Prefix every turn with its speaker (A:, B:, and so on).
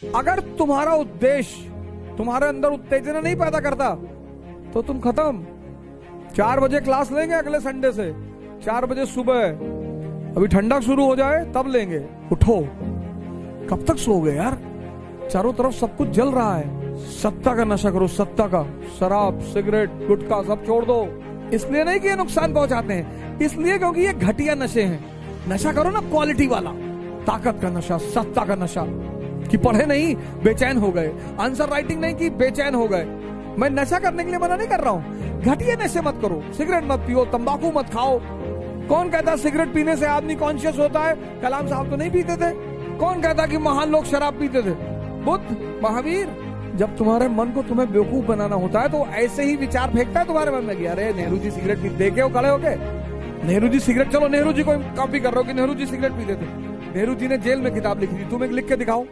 A: अगर तुम्हारा उद्देश्य तुम्हारे अंदर उत्तेजना नहीं पैदा करता तो तुम खत्म। चार बजे क्लास लेंगे अगले संडे से। चार बजे सुबह। अभी ठंडा शुरू हो जाए, तब लेंगे। उठो। कब तक सोओगे यार? चारों तरफ़ सब कुछ जल रहा है। सत्ता का नशा करो, सत्ता का। शराब, सिगरेट, गुटखा, सब छोड़ दो। इसलिए नहीं कि ये नुकसान पहुंचाते हैं। इसलिए क्योंकि ये घटिया नशे हैं। नशा करो ना क्वालिटी वाला। ताकत का नशा, सत्ता का नशा। कि पढ़े नहीं, बेचैन हो गए। आंसर राइटिंग नहीं की बेचैन हो गए। मैं नशा करने के लिए मना नहीं कर रहा हूँ। घटिया नशे मत करो। सिगरेट मत पियो, तंबाकू मत खाओ। कौन कहता सिगरेट पीने से आदमी कॉन्शियस होता है? कलाम साहब तो नहीं पीते थे। कौन कहता कि महान लोग शराब पीते थे? बुद्ध, महावीर, जब तुम्हारे मन को तुम्हें बेवकूफ़ बनाना होता है तो ऐसे ही विचार फेंकता है तुम्हारे मन में कि अरे, नेहरू जी सिगरेट पी, देखे हो, खड़े हो गए नेहरू जी सिगरेट चलो नेहरू जी को कॉपी कर रहे हो कि नेहरू जी सिगरेट पीते थे? नेहरू जी ने जेल में किताब लिखी थी। तुम एक लिख के दिखाओ।